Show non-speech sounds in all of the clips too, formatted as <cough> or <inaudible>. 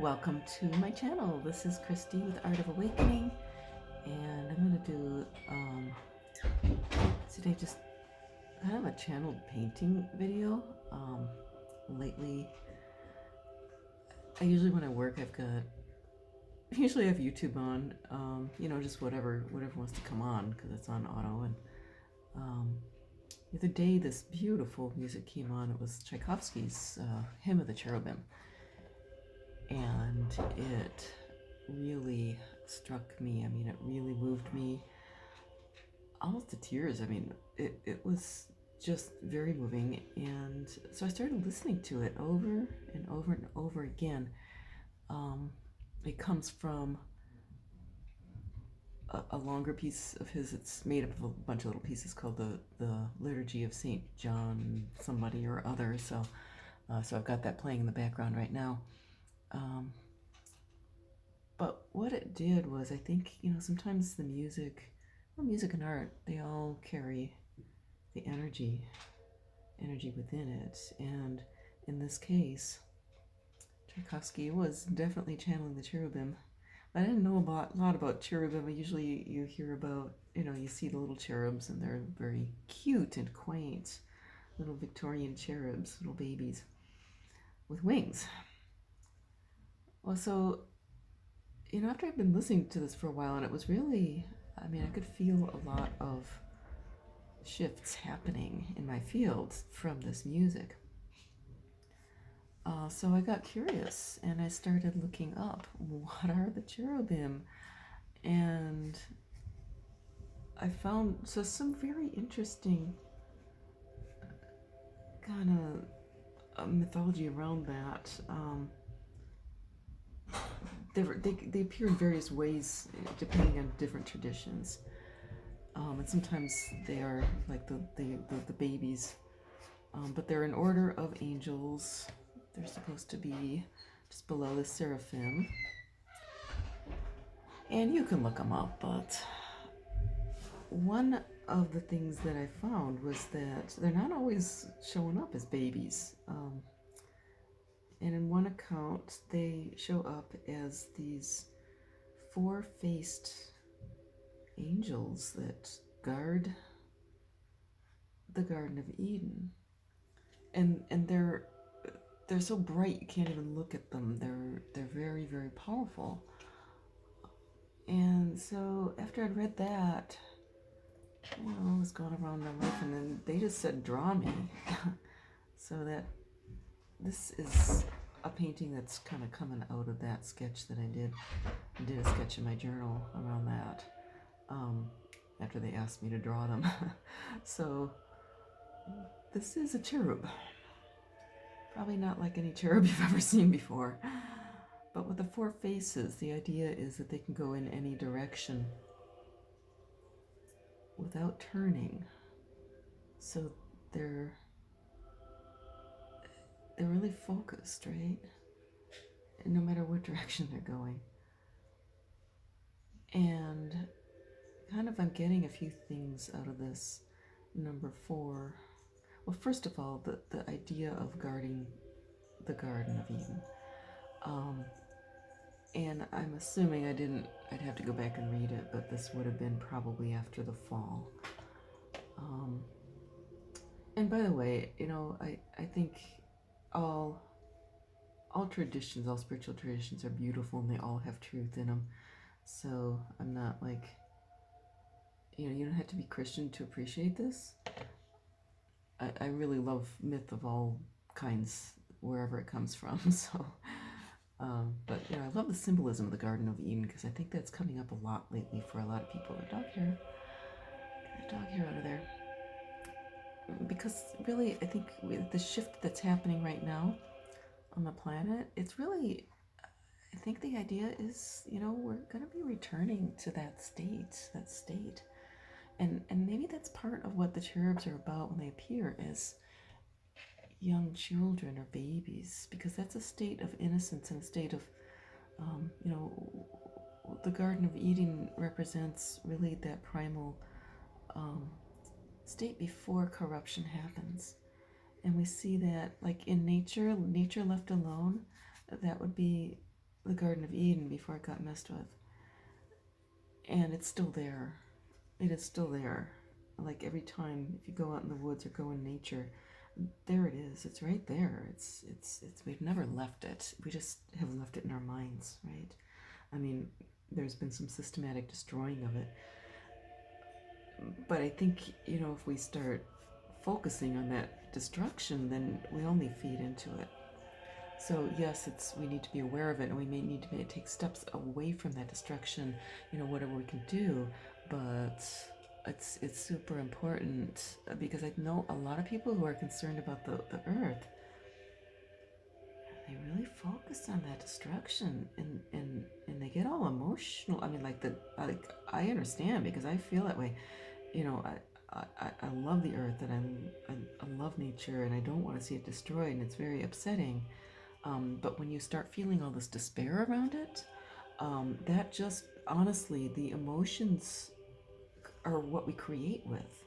welcome to my channel. This is Christy with Art of Awakening, and I'm going to do um, today just kind of a channeled painting video. Um, lately, I usually when I work, I've got usually I have YouTube on, um, you know, just whatever whatever wants to come on because it's on auto. And um, the other day, this beautiful music came on. It was Tchaikovsky's uh, Hymn of the Cherubim and it really struck me. I mean, it really moved me almost to tears. I mean, it, it was just very moving. And so I started listening to it over and over and over again. Um, it comes from a, a, longer piece of his. It's made up of a bunch of little pieces called the, the Liturgy of St. John, somebody or other. So, uh, so I've got that playing in the background right now. Um, but what it did was, I think, you know, sometimes the music, well, music and art, they all carry the energy, energy within it. And in this case, Tchaikovsky was definitely channeling the cherubim. I didn't know a lot about cherubim. Usually you hear about, you know, you see the little cherubs and they're very cute and quaint. Little Victorian cherubs, little babies with wings. Well, so, you know, after I've been listening to this for a while, and it was really, I mean, I could feel a lot of shifts happening in my field from this music. Uh, so I got curious and I started looking up what are the cherubim? And I found so some very interesting kind of uh, mythology around that. Um, they, they, they appear in various ways depending on different traditions. Um, and sometimes they are like the, the, the, the babies, um, but they're an order of angels. They're supposed to be just below the seraphim. And you can look them up, but one of the things that I found was that they're not always showing up as babies. Um, and in one account, they show up as these four faced angels that guard the Garden of Eden. And and they're they're so bright you can't even look at them. They're they're very, very powerful. And so after I'd read that, know, I was going around my life and then they just said draw me. <laughs> so that this is a painting that's kind of coming out of that sketch that I did. I did a sketch in my journal around that um, after they asked me to draw them. <laughs> so this is a cherub. Probably not like any cherub <laughs> you've ever seen before. But with the four faces, the idea is that they can go in any direction without turning. So they're they're really focused, right? no matter what <laughs> direction they're going. And kind of, I'm getting a few things out of this number four. Well, first of all, the, the idea of guarding the Garden of Eden. Um, and I'm assuming I didn't, I'd have to go back and read it, but this would have been probably after the fall. Um, and by the way, you know, I, I think all all traditions, all spiritual traditions are beautiful and they all have truth in them. So I'm not like, you know, you don't have to be Christian to appreciate this. I, I really love myth of all kinds, wherever it comes from. <laughs> So, um, but know, I love the symbolism of the Garden of Eden because I think that's coming up a lot lately for a lot of people. A dog hair, a dog hair over there because really, I think with the shift that's happening right now on the planet, it's really, I think the idea is, you know, we're going to be returning to that state, that state. And, and maybe that's part of what the cherubs are about when they appear as young children or babies, because that's a state of innocence and a state of, um, you know, the Garden of Eden represents really that primal um, state before corruption happens. And we see that, like in nature, nature left alone, that would be the Garden of Eden before it got messed with. And it's still there. It is still there. Like every time if you go out in the woods or go in nature, there it is. It's right there. It's it's it's we've never left it. We just have left it in our minds, right? I mean, there's been some systematic destroying of it. But I think, you know, if we start focusing on that destruction, then we only feed into it. So yes, it's we need to be aware of it, and we may need to take steps away from that destruction. You know, whatever we can do, but it's it's super important uh, because I know a lot of people who are concerned about the the earth. They really focus on that destruction, and and and they get all emotional. I mean, like the like I understand because I feel that way. You know, I I, I love the earth and I, I, I love nature and I don't want to see it destroyed and it's very upsetting. Um, but when you start feeling all this despair around it, um, that just honestly, the emotions are what we create with.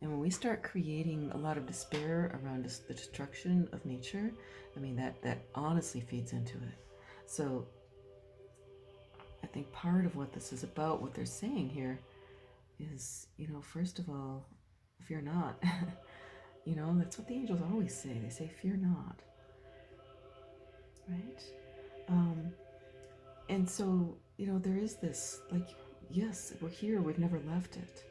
And when we start creating a lot of despair around the destruction of nature, I mean, that, that honestly feeds into it. So I think part of what this is about, what they're saying here, is, you know, first of all, fear not. <laughs> you know, that's what the angels always say. They say, fear not. Right? Um, and so, you know, there is this, like, yes, we're here, we've never left it.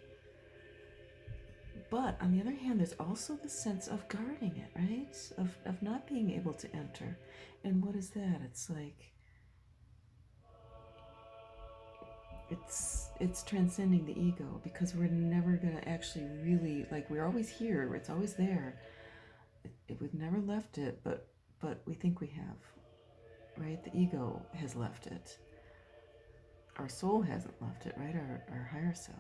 But on the other hand, there's also the sense of guarding it, right? Of, of not being able to enter. And what is that? It's like, it's it's transcending the ego because we're never going to actually really like we're always here it's always there. It, it, we've never left it but but we think we have right? The ego has left it. Our soul hasn't left it right? Our, our higher self.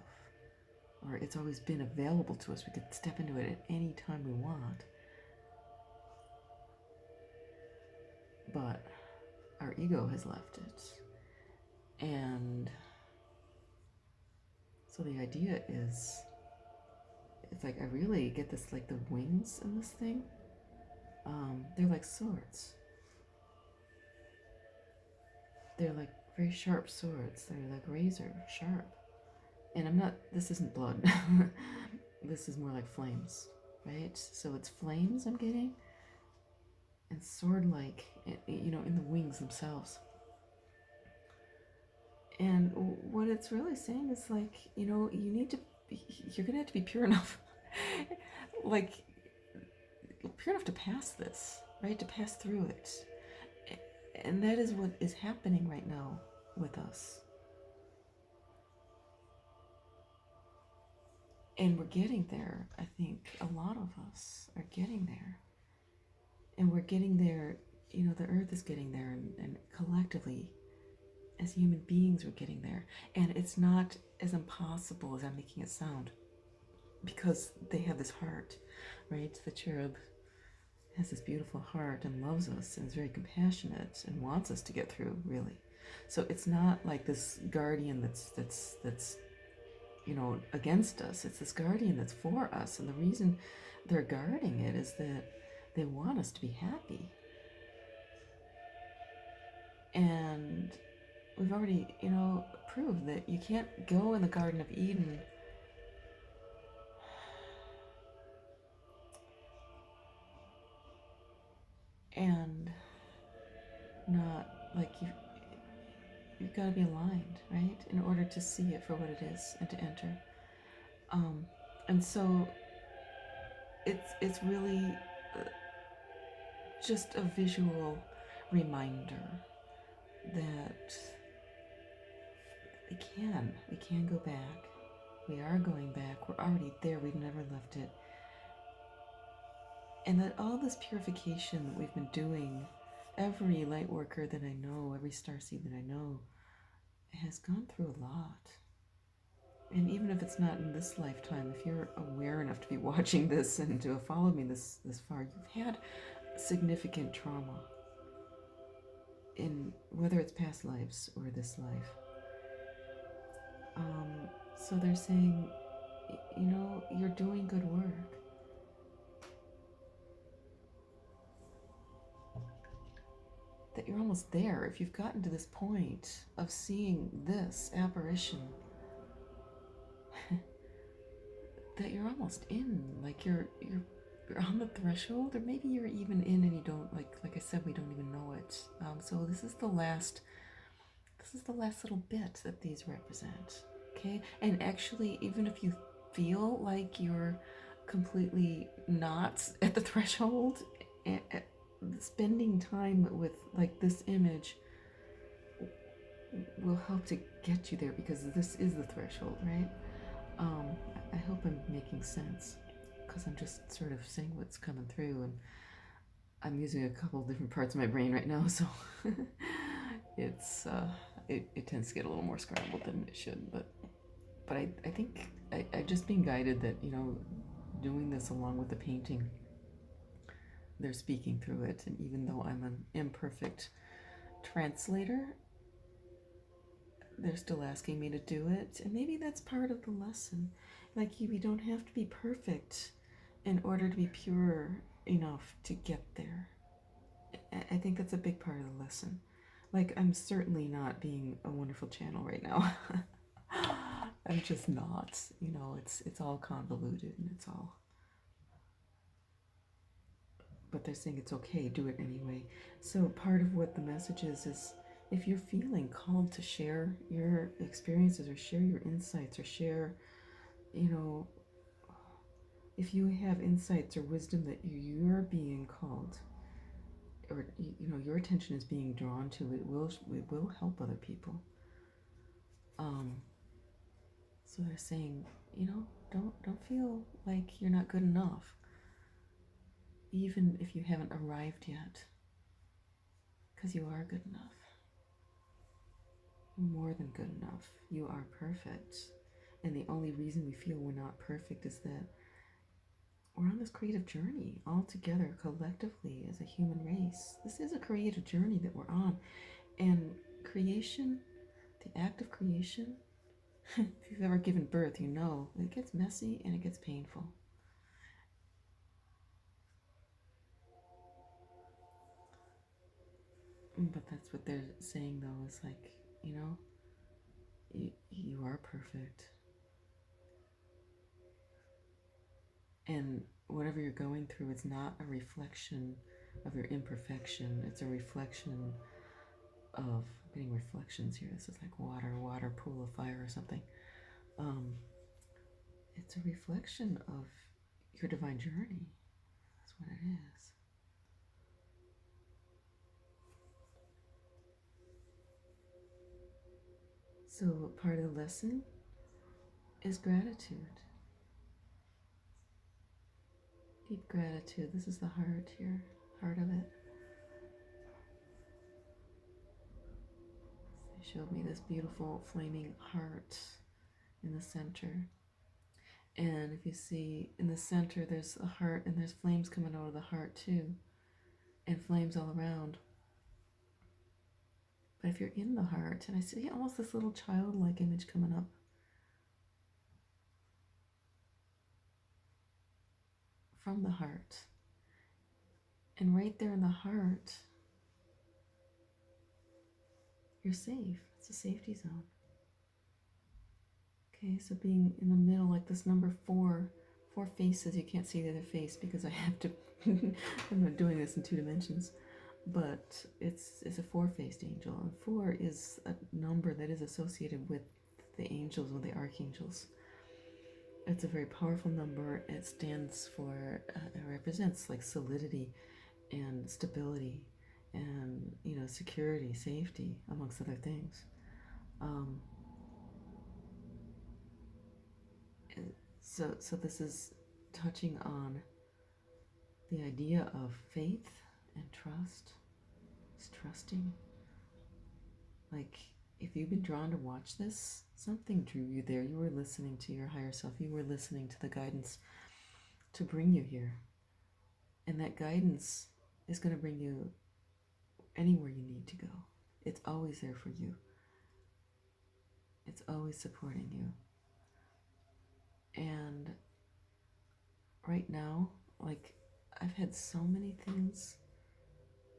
Or it's always been available to us. We could step into it at any time we want. But our ego has left it. And so the idea is, it's like I really get this like the wings in this thing. Um, they're like swords. They're like very sharp swords. They're like razor sharp. And I'm not. This isn't blood. <laughs> this is more like flames, right? So it's flames I'm getting, and sword-like, you know, in the wings themselves. And what it's really saying is like, you know, you need to, be, you're to have to be pure <laughs> enough, like, pure enough to pass this, right? To pass through it. And that is what is happening right now with us. And we're getting there. I think a lot of us are getting there. And we're getting there, you know, the earth is getting there, and, and collectively, as human beings we're getting there. And it's not as impossible as I'm making it sound because they have this heart, right? The cherub has this beautiful heart and loves us and is very compassionate and wants us to get through, really. So it's not like this guardian that's that's that's you know against us. It's this guardian that's for us. And the reason they're guarding it is that they want us to be happy. And we've already, you know, proved that you can't go in the Garden of Eden. And not like you you've got to be aligned right? In order to see it for what it is and to enter. Um and so it's it's really uh, just a visual reminder that we can. We can go back. We are going back. We're already there. We've never left it. And that all this purification that we've been doing, every light worker that I know, every starseed that I know, has gone through a lot. And even if it's not in this lifetime, if you're aware enough to be <laughs> watching this and to have followed me this, this far, you've had significant trauma in whether it's past lives or this life. Um, so they're saying, you know, you're doing good work. That you're almost there. If you've gotten to this point of seeing this apparition, <laughs> that you're almost in, like you're you're you're on the threshold, or maybe you're even in and you don't like like I said, we don't even know it. Um, so this is the last this is the last little bit that these represent. Okay, and actually, even if you feel like you're completely not at the <laughs> threshold, spending time with like this image will help to get you there because this is the threshold, right? Um, I hope I'm making sense because I'm just sort of saying what's coming through and I'm using a couple different parts of my brain right now, <laughs> so <laughs> it's uh, it, it tends to get a little more scrambled than it should, but but I, I think I, I just being guided that, you know, doing this along with the painting, they're speaking through it, and even though I'm an imperfect translator, they're still asking me to do it, and maybe that's part of the lesson. Like you, we don't have to be perfect in order to be pure enough to get there. I think that's a big part of the lesson. Like, I'm certainly not being a wonderful channel right now. <laughs> I'm just not. You know, it's it's all convoluted and it's all. But they're saying it's okay, do it anyway. So part of what the message is is if you're feeling called to share your experiences or share your insights or share, you know, if you have insights or wisdom that you're being called or you know your attention is being drawn to it will it will help other people. Um so they're saying you know don't don't feel like you're not good enough even if you haven't arrived yet because you are good enough. More than good enough. You are perfect. And the only reason we feel we're not perfect is that we're on this creative journey all together collectively as a human race. This is a creative journey that we're on. And creation, the act of creation, <laughs> if you've ever given birth, you know it gets messy and it gets painful. But that's what they're saying, though, is like, you know, you, you are perfect. And whatever you're going through is not a reflection of your imperfection, it's a reflection of getting reflections here. This is like water, water, pool of fire, or something. Um, it's a reflection of your divine journey. That's what it is. So, part of the lesson is gratitude. Deep gratitude. This is the heart here, heart of it. They showed me this beautiful flaming heart in the center. And if you see in the center, there's a heart and there's flames coming out of the heart too, and flames all around. But if you're in the heart, and I see almost this little childlike image coming up, from the heart. And right there in the heart, you're safe. It's a safety zone. Okay, so being in the middle, like this number four, four faces, you can't see the other face because I have to, <laughs> I'm not doing this in two dimensions, but it's, it's a four faced angel. And four is a number that is associated with the angels or the archangels it's a very powerful number. It stands for, uh, it represents like solidity and stability and, you know, security, safety, amongst other things. Um, so, so this is touching on the idea of faith and trust. It's trusting. Like, if you've been drawn to watch this, something drew you there. You were listening to your higher self. You were listening to the guidance to bring you here. And that guidance is going to bring you anywhere you need to go. It's always there for you. It's always supporting you. And right now, like, I've had so many things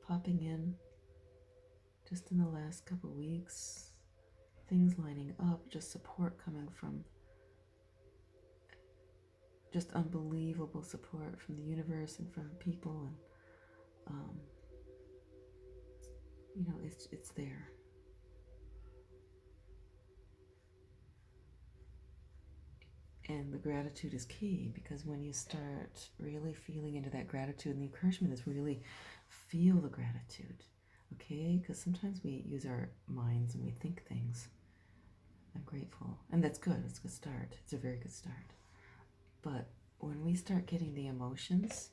popping in just in the last couple weeks, things lining up, just support coming from just unbelievable support from the universe and from people and um, you know it's it's there. And the gratitude is key because when you start really feeling into that gratitude and the encouragement is really feel the gratitude okay? Because sometimes we use our minds and we think things. I'm grateful. And that's good. It's a good start. It's a very good start. But when we start getting the emotions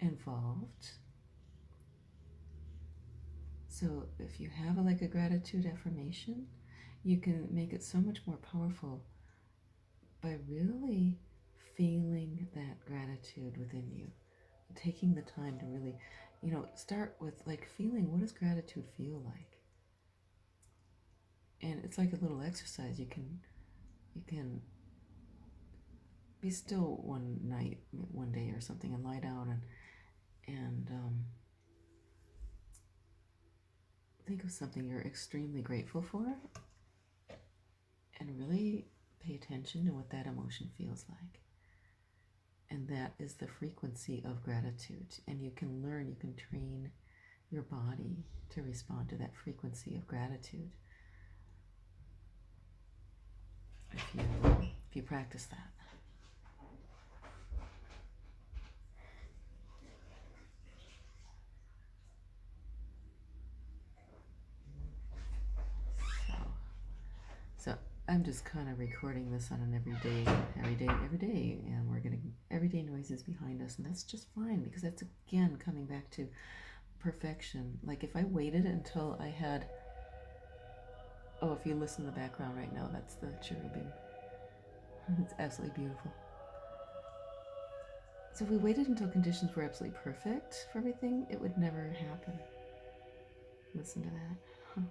involved, so if you have a, like a gratitude affirmation, you can make it so much more powerful by really feeling that gratitude within you. Taking the time to really, you know, start with like feeling what does gratitude feel like? And it's like a little exercise. You can you can be still one night, one day or something, and lie down and and um, think of something you're extremely grateful for, and really pay attention to what that emotion feels like. And that is the frequency of gratitude. And you can learn, you can train your body to respond to that frequency of gratitude if you if you practice that. So I'm just kind of recording this on an everyday, every day, every day, and we're getting everyday noises behind us, and that's just fine because that's again coming back to perfection. Like if I waited until I had, oh, if you listen to the background right now, that's the cherubim. <laughs> It's absolutely beautiful. So if we waited until conditions were absolutely perfect for everything, it would never happen. Listen to that.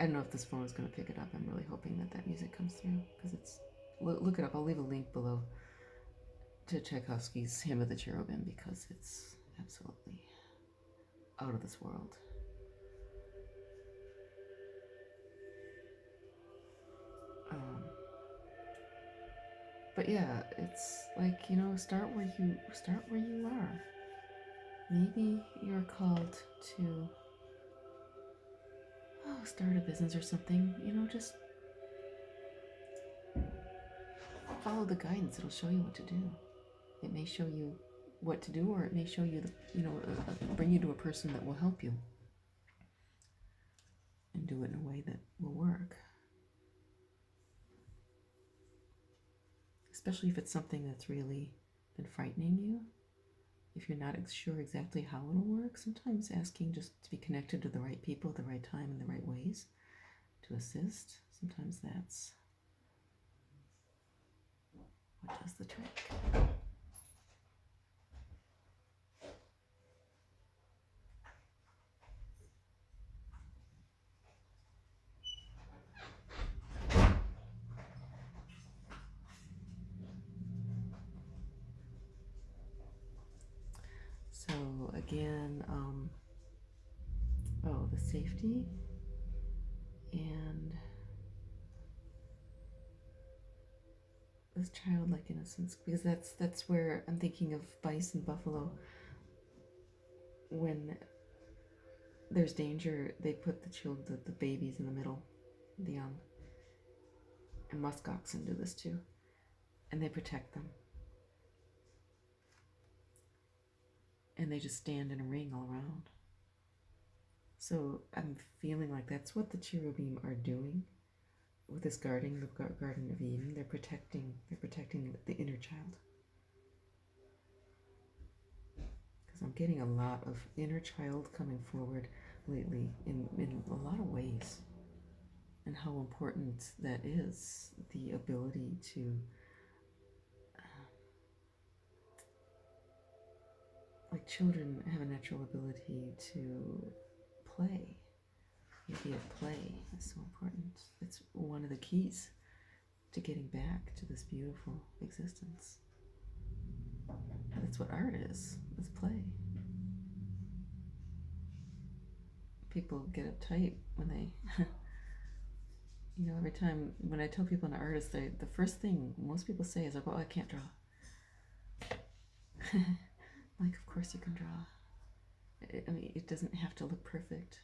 I don't know if this phone is going to pick it up. I'm really hoping that that music comes through because it's. Look it up. I'll leave a link below to Tchaikovsky's Hymn of the Cherubim because it's absolutely out of this world. Um, but yeah, it's like you know, start where you start where you are. Maybe you're called to oh, start a business or something, you know, just follow the guidance. It'll show you what to do. It may show you what to do, or it may show you, the, you know, uh, uh, bring you to a person that will help you and do it in a way that will work. Especially if it's something that's really been frightening you if you're not sure exactly how it'll work, sometimes asking just to be connected to the right people at the right time in the right ways to assist, sometimes that's what does the trick. again, um, oh, the safety and this childlike innocence because that's that's where I'm thinking of bison buffalo. When there's danger they put the children the, the babies in the middle the young and musk oxen do this too and they protect them. And they just stand in a ring all around. So I'm feeling like that's what the cherubim are doing with this guarding the Garden of Eden. They're protecting. They're protecting the inner child. Because I'm getting a lot of inner child coming forward lately in in a lot of ways, and how important that is. The ability to um, like children have a natural ability to play. Idea of play is so important. It's one of the keys to getting back to this beautiful existence. That's what art is. It's play. people get uptight when they, <laughs> you know, every time when I tell people I'm an artist, they, the first thing most people say is, like, "Oh, I can't draw." <laughs> like, of course you can draw. I mean, it doesn't have to look perfect.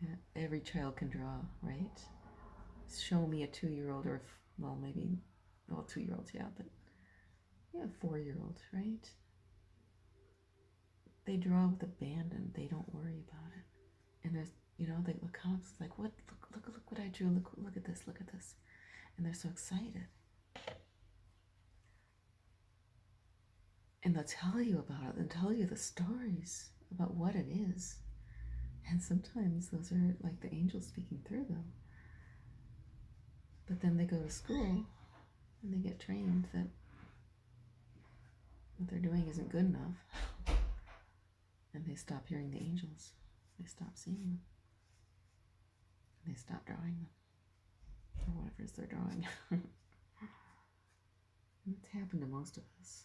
Yeah, every child can draw, right? Show me a two-year-old, or a, well, maybe, well, two-year-olds, yeah, but yeah, four-year-old, right? They draw with abandon. They don't worry about it. And there's, you know, they look up, it's like, what? Look, look, look what I drew. Look, look at this. Look at this. And they're so excited. And they'll tell you about it and tell you the stories about what it is. And sometimes those are like the angels speaking through them. But then they go to school and they get trained that what they're doing isn't good enough. And they stop hearing the angels. They stop seeing them. And they stop drawing them. Or whatever it is they're drawing. <laughs> it's happened to most of us.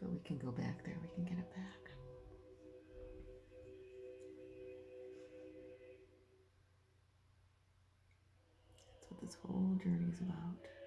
But we can go back there, we can get it back. That's what this whole journey is about.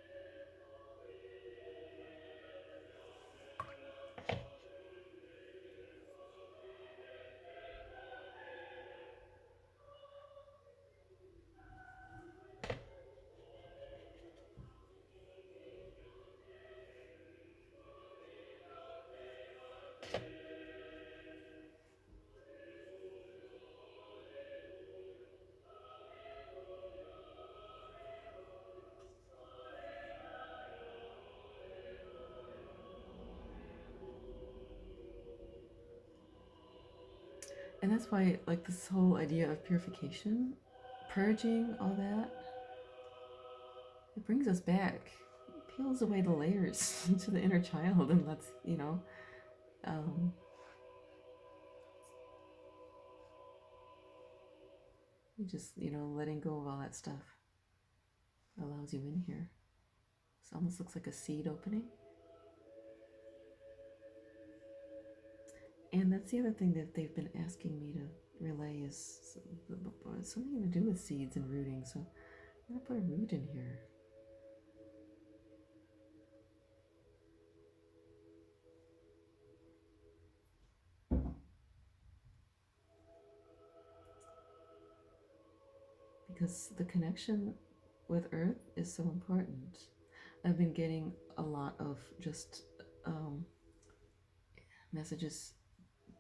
And that's why, like, this whole idea of purification, purging, all that, it brings us back. It peels away the layers <laughs> to the inner child and lets, you know, um, just, you know, letting go of all that stuff allows you in here. It almost looks like a seed opening. And that's the other thing that they've been asking me to relay is something to do with seeds and rooting. So I'm going to put a root in here. Because the connection with Earth is so important. I've been getting a lot of just um, messages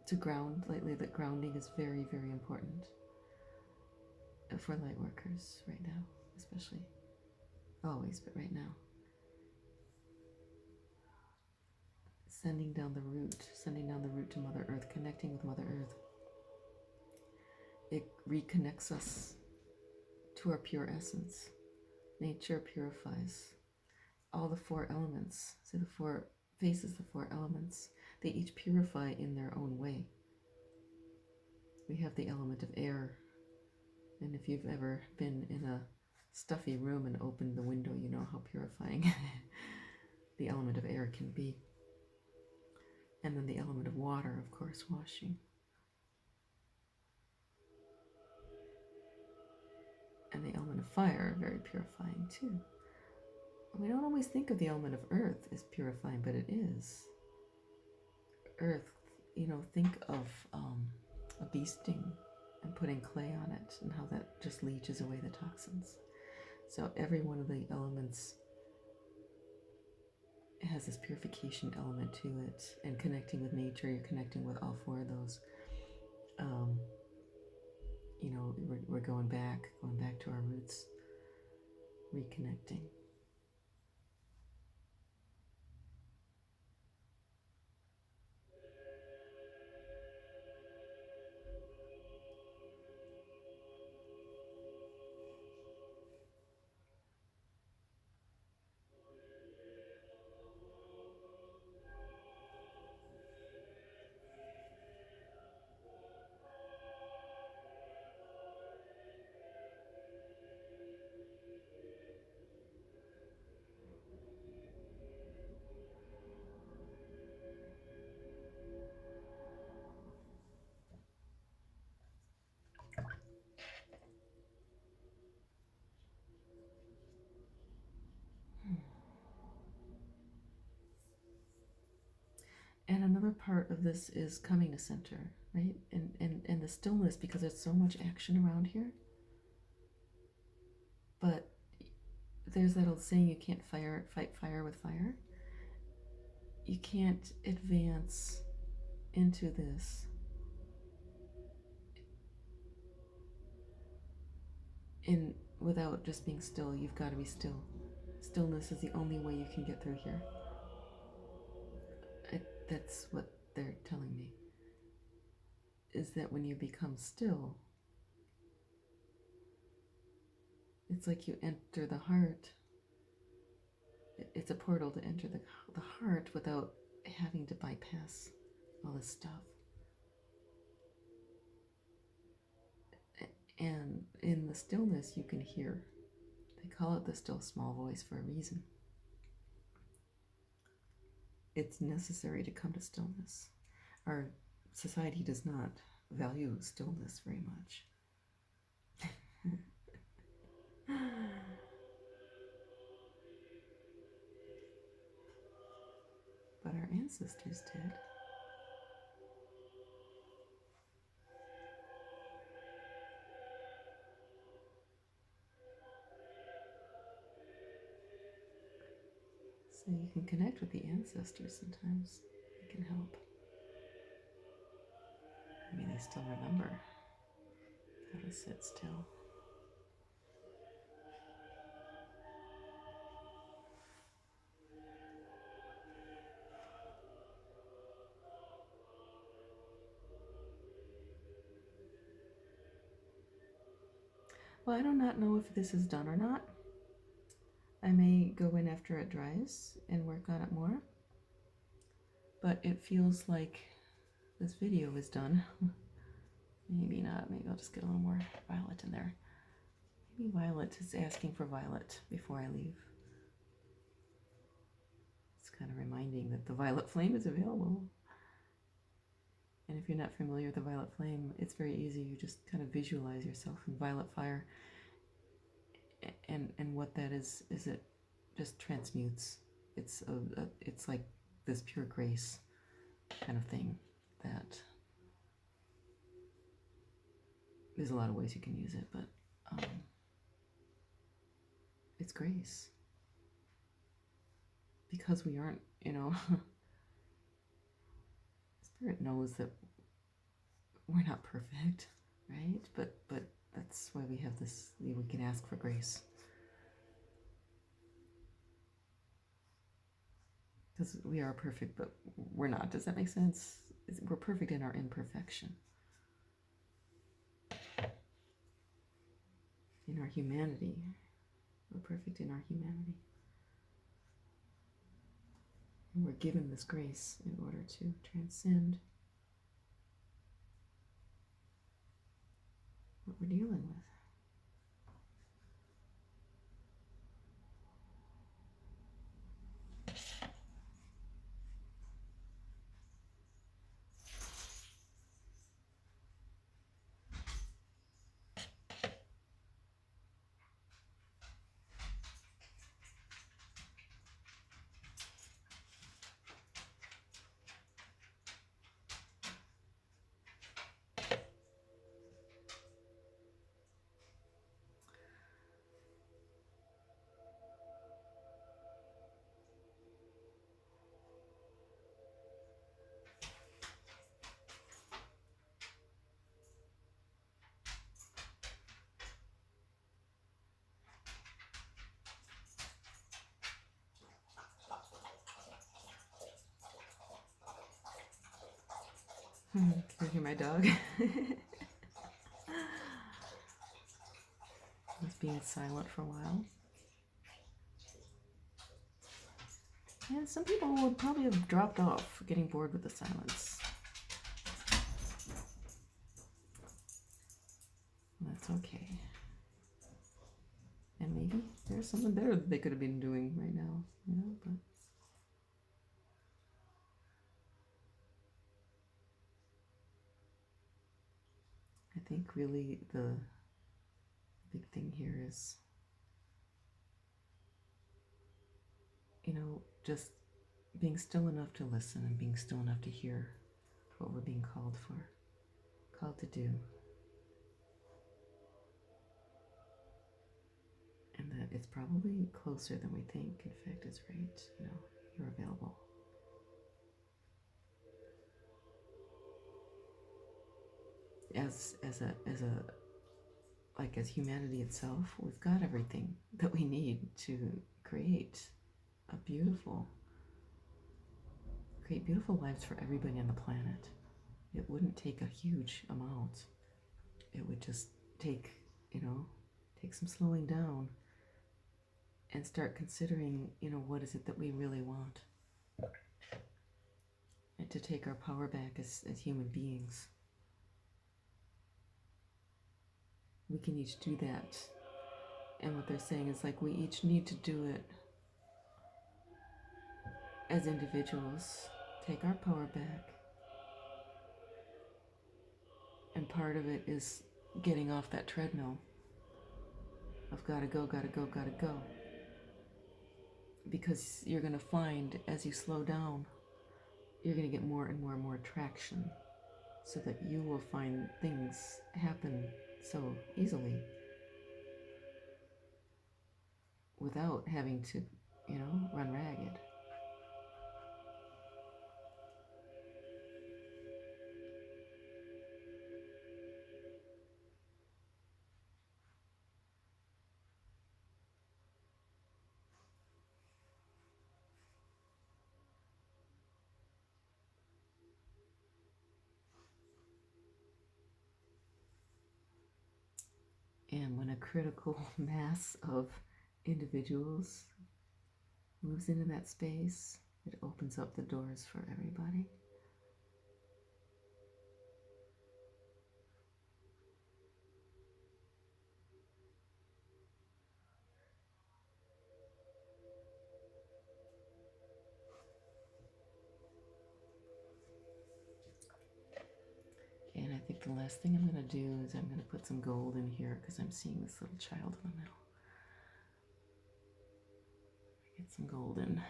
to ground lately that grounding is very, very important for light workers right now, especially. Always, but right now. Sending down the root, sending down the root to Mother Earth, connecting with Mother Earth. It reconnects us to our pure essence. Nature purifies all the four elements. See the four faces, the four elements they each purify in their own way. We have the element of air, and if you've ever been in a stuffy room and opened the window, you know how purifying <laughs> the element of air can be. And then the element of water, of course, washing. And the element of fire, very purifying too. We don't always think of the element of earth as purifying, but it is earth, you know, think of um, a bee sting and putting clay on it and how that just leaches away the toxins. So every one of the elements has this purification element to it and connecting with nature, you're connecting with all four of those. Um, you know, we're, we're going back, going back to our roots, reconnecting. Another part of this is coming to center, right? And and and the stillness because there's so much action around here. But there's that old saying you can't fire fight fire with fire. You can't advance into this in without just being still. You've got to be still. Stillness is the only way you can get through here. That's what they're telling me. Is that when you become still, it's like you enter the heart. It's a portal to enter the, the heart without having to bypass all this stuff. And in the stillness, you can hear. They call it the still small voice for a reason. It's necessary to come to stillness. Our society does not value stillness very much. <laughs> but our ancestors did. So you can connect with the ancestors sometimes. It can help. Maybe they still remember how to sit still. Well, I do not know if this is done or not. I may go in after it dries and work on it more. But it feels like this video is done. <laughs> Maybe not. Maybe I'll just get a little more violet in there. Maybe Violet is asking for violet before I leave. It's kind of reminding that the violet flame is available. And if you're not familiar with the violet flame, it's very easy. You just kind of visualize yourself in violet fire. And and what that is is it just transmutes. It's a, a it's like this pure grace kind of thing that there's a lot of ways you can use it, but um, it's grace because we aren't, you know. <laughs> Spirit knows that we're not perfect, right? But but that's why we have this. We can ask for grace. Because we are perfect, but we're not. Does that make sense? We're perfect in our imperfection. In our humanity. We're perfect in our humanity. And we're given this grace in order to transcend what we're dealing with. Can you hear my dog? <laughs> He's being silent for a while. And some people would probably have dropped off getting bored with the silence. That's okay. And maybe there's something better that they could have been doing right now, you know, but I think really the big thing here is, you know, just being still enough to listen and being still enough to hear what we're being called for, called to do. And that it's probably closer than we think. In fact, it's right, you know, you're available. As as a as a like as humanity itself, we've got everything that we need to create a beautiful create beautiful lives for everybody on the planet. It wouldn't take a huge amount. It would just take, you know, take some slowing down and start considering, you know, what is it that we really want? And to take our power back as, as human beings. We can each do that. And what they're saying is like we each need to do it as individuals, take our power back. And part of it is getting off that treadmill of gotta go, gotta go, gotta go. Because you're gonna find as you slow down, you're gonna get more and more and more traction so that you will find things happen so easily without having to, you know, run ragged. Critical <laughs> mass of individuals moves into that space, it opens up the doors for everybody. Last thing I'm going to do is I'm going to put some gold in here because I'm seeing this little child in the middle. Get some gold in.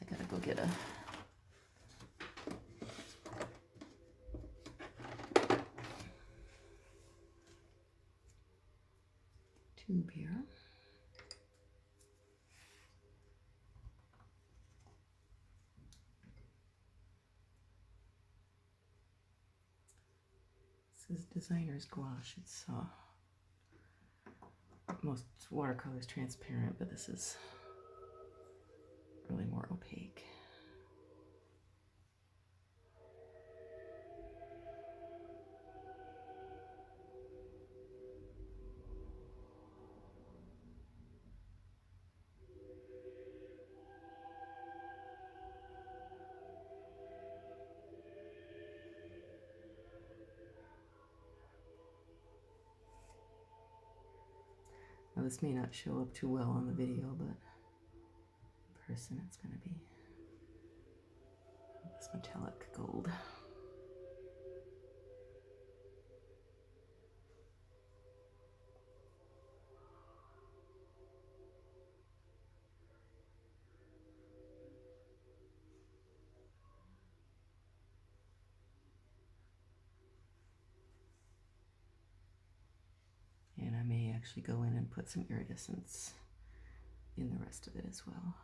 I gotta go get a tube here. This is designer's gouache. It's uh, most watercolor is transparent, but this is really more opaque. This may not show up too well on the video, but in person it's going to be this metallic gold. Actually go in and put some iridescence in the rest of it as well.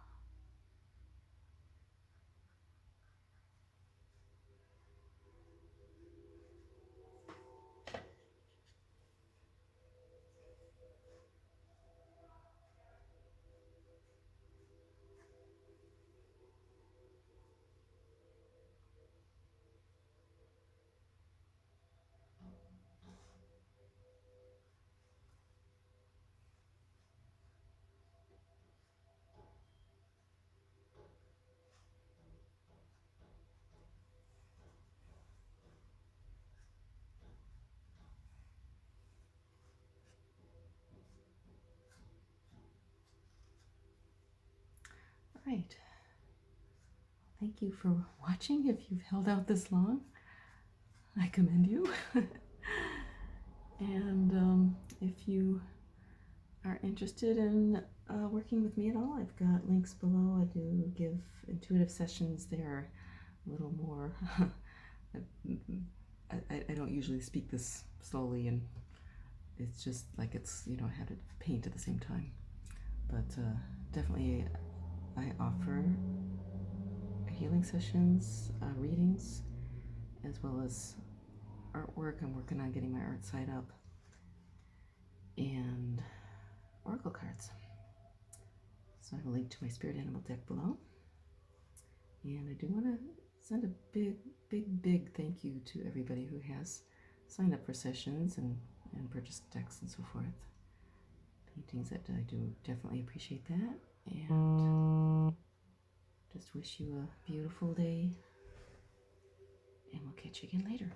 Right. Thank you for watching. If you've held out this long, I commend you. <laughs> and um, if you are interested in uh, working with me at all, I've got links below. I do give intuitive sessions. They are a little more. <laughs> I, I, don't usually speak this slowly, and it's just like it's, you know, I had to paint at the same time. But uh, definitely, I offer healing sessions, uh, readings, as well as artwork. I'm working on getting my art site up and oracle cards. So I have a link to my spirit animal deck below. And I do want to send a big, big, big thank you to everybody who has signed up for sessions and, and purchased decks and so forth. Paintings that I do definitely appreciate that. And just wish you a beautiful day. And we'll catch you again later.